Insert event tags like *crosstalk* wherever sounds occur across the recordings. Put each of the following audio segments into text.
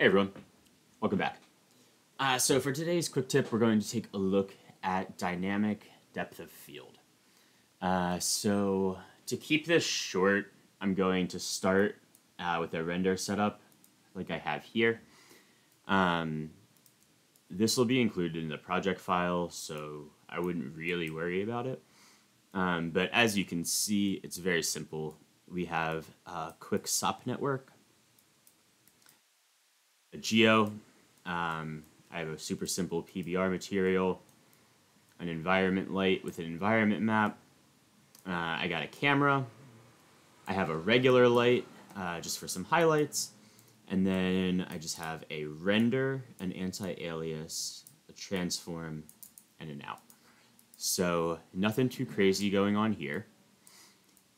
Hey everyone, welcome back. Uh, so for today's quick tip, we're going to take a look at dynamic depth of field. Uh, so to keep this short, I'm going to start uh, with a render setup like I have here. Um, this will be included in the project file, so I wouldn't really worry about it. Um, but as you can see, it's very simple. We have a quick SOP network a geo. Um, I have a super simple PBR material, an environment light with an environment map. Uh, I got a camera. I have a regular light uh, just for some highlights. And then I just have a render, an anti-alias, a transform, and an out. So nothing too crazy going on here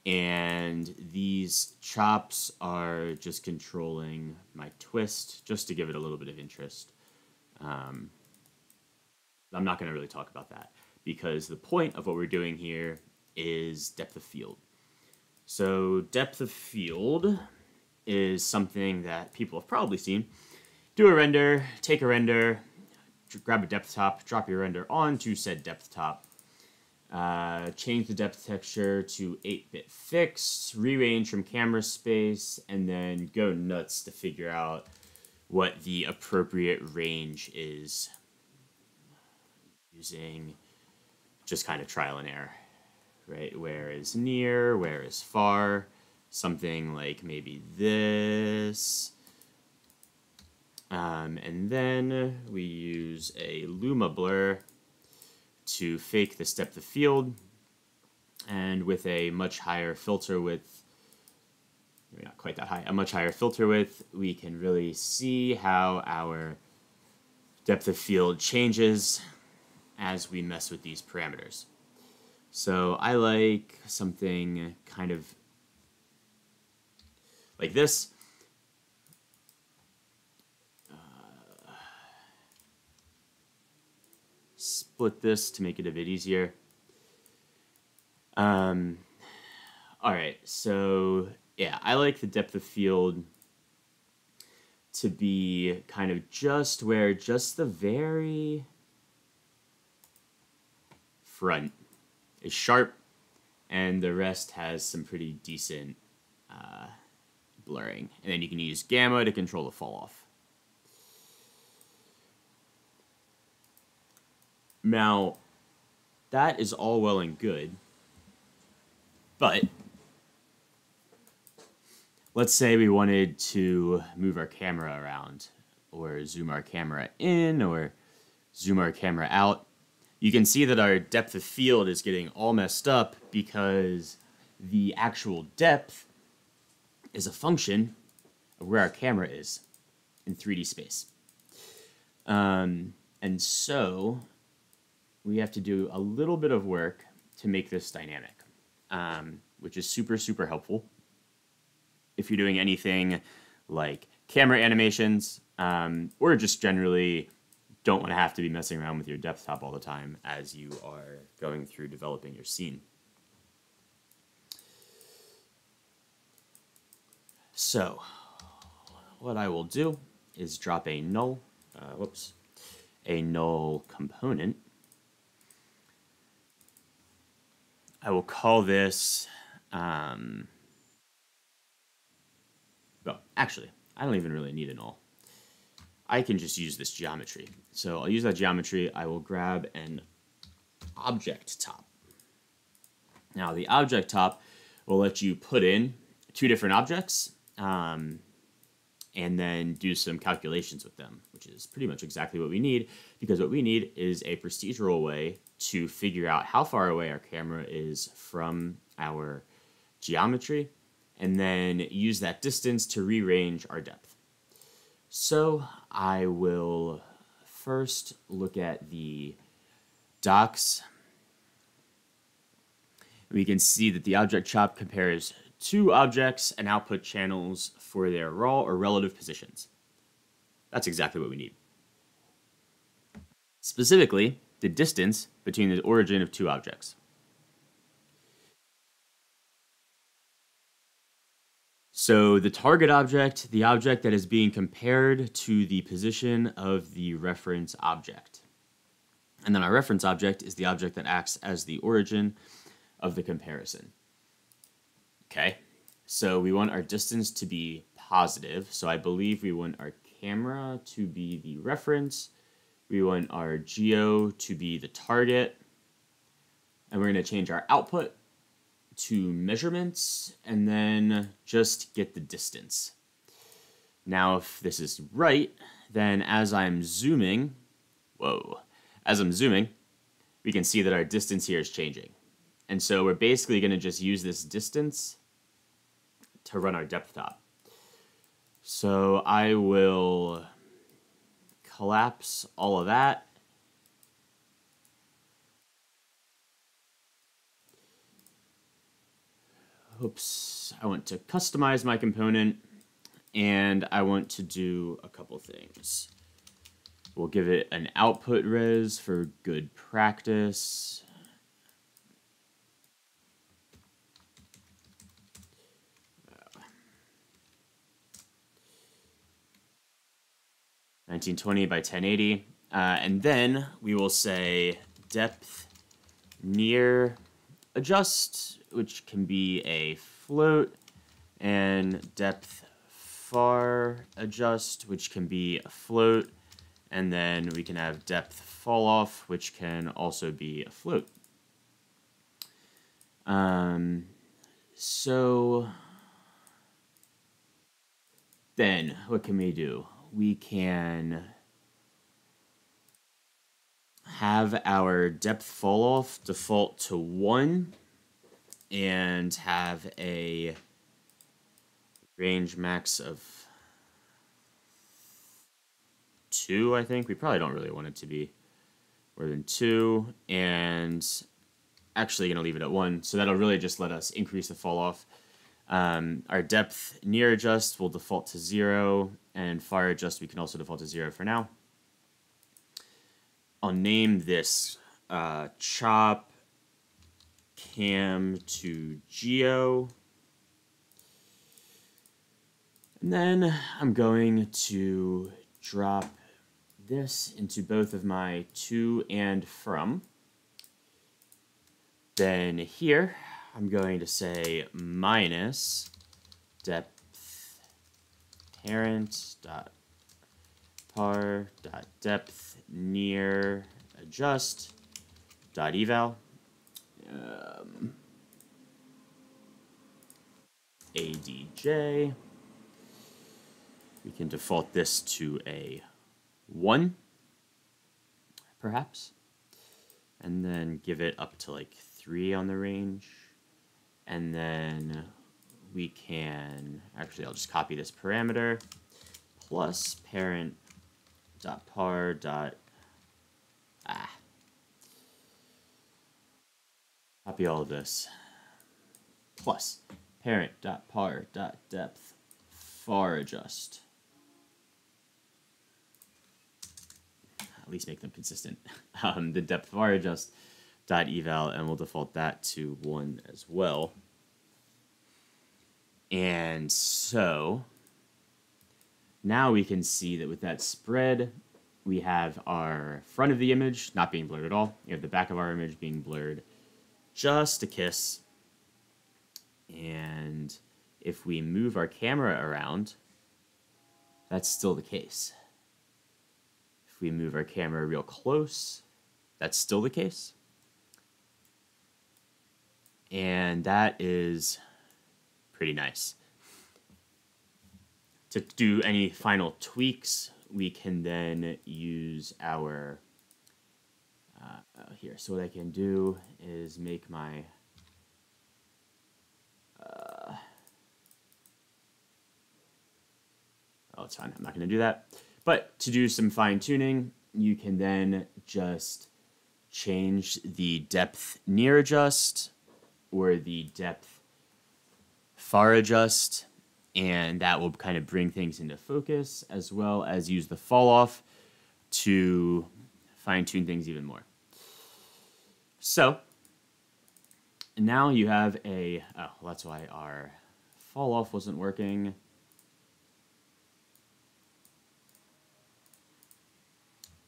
and these chops are just controlling my twist just to give it a little bit of interest. Um, I'm not going to really talk about that because the point of what we're doing here is depth of field. So depth of field is something that people have probably seen. Do a render, take a render, grab a depth top, drop your render onto said depth top, uh, change the depth texture to 8-bit fixed, rearrange from camera space, and then go nuts to figure out what the appropriate range is using just kind of trial and error, right? Where is near, where is far, something like maybe this. Um, and then we use a Luma blur to fake this depth of field and with a much higher filter width maybe not quite that high a much higher filter width we can really see how our depth of field changes as we mess with these parameters. So I like something kind of like this split this to make it a bit easier. Um, all right, so yeah, I like the depth of field to be kind of just where just the very front is sharp and the rest has some pretty decent uh, blurring. And then you can use gamma to control the fall off. Now, that is all well and good, but let's say we wanted to move our camera around, or zoom our camera in, or zoom our camera out. You can see that our depth of field is getting all messed up because the actual depth is a function of where our camera is in 3D space. Um, and so we have to do a little bit of work to make this dynamic, um, which is super, super helpful. If you're doing anything like camera animations, um, or just generally don't want to have to be messing around with your depth top all the time as you are going through developing your scene. So, what I will do is drop a null, uh, whoops, a null component I will call this, um, well, actually, I don't even really need a null. I can just use this geometry. So I'll use that geometry. I will grab an object top. Now the object top will let you put in two different objects um, and then do some calculations with them, which is pretty much exactly what we need because what we need is a procedural way to figure out how far away our camera is from our geometry and then use that distance to rearrange our depth. So I will first look at the docs. We can see that the object chop compares two objects and output channels for their raw or relative positions. That's exactly what we need. Specifically, the distance between the origin of two objects. So the target object, the object that is being compared to the position of the reference object. And then our reference object is the object that acts as the origin of the comparison. Okay, so we want our distance to be positive. So I believe we want our camera to be the reference. We want our geo to be the target. And we're going to change our output to measurements and then just get the distance. Now, if this is right, then as I'm zooming, whoa, as I'm zooming, we can see that our distance here is changing. And so we're basically going to just use this distance to run our depth top. So I will collapse all of that. Oops, I want to customize my component and I want to do a couple things. We'll give it an output res for good practice. 1920 by 1080. Uh, and then we will say depth near adjust, which can be a float, and depth far adjust, which can be a float, and then we can have depth fall off, which can also be a float. Um, so then what can we do? We can have our depth fall off default to 1 and have a range max of 2, I think. We probably don't really want it to be more than 2. And actually going to leave it at 1. So that'll really just let us increase the fall off. Um, our depth near adjust will default to 0 and far adjust we can also default to zero for now. I'll name this uh, chop cam to geo. And then I'm going to drop this into both of my to and from. Then here, I'm going to say minus depth parent dot par dot depth near adjust dot eval. Um, adj we can default this to a 1 perhaps and then give it up to like 3 on the range and then we can, actually I'll just copy this parameter, plus parent dot par dot, ah, copy all of this, plus parent dot par dot depth far adjust. At least make them consistent. *laughs* Um, the depth far adjust dot eval, and we'll default that to one as well. And so now we can see that with that spread, we have our front of the image not being blurred at all. We have the back of our image being blurred just a kiss. And if we move our camera around, that's still the case. If we move our camera real close, that's still the case. And that is pretty nice. To do any final tweaks, we can then use our, uh, here, so what I can do is make my, uh, oh, it's fine, I'm not going to do that. But to do some fine tuning, you can then just change the depth near adjust or the depth far adjust, and that will kind of bring things into focus, as well as use the fall off to fine tune things even more. So now you have a, oh, that's why our fall off wasn't working.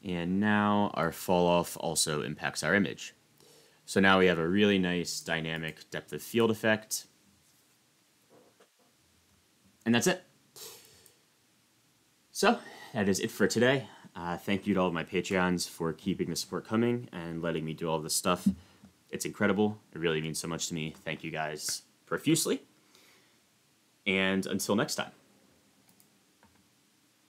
And now our fall off also impacts our image. So now we have a really nice dynamic depth of field effect. And that's it. So that is it for today. Uh, thank you to all of my Patreons for keeping the support coming and letting me do all this stuff. It's incredible. It really means so much to me. Thank you guys profusely. And until next time.